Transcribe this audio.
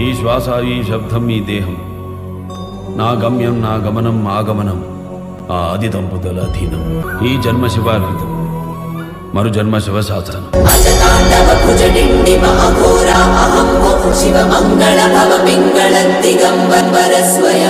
ఈ శ్వాస ఈ శబ్దం ఈ దేహం. నా గమ్యం నా గమనం ఆగమనం ఆ ఆది దంపతుల అధీనం. ఈ జన్మ శివార్పితం మరు జన్మ శివ శాసనం శివ మంగళ భవ పింగళ దిగంబర స్వయం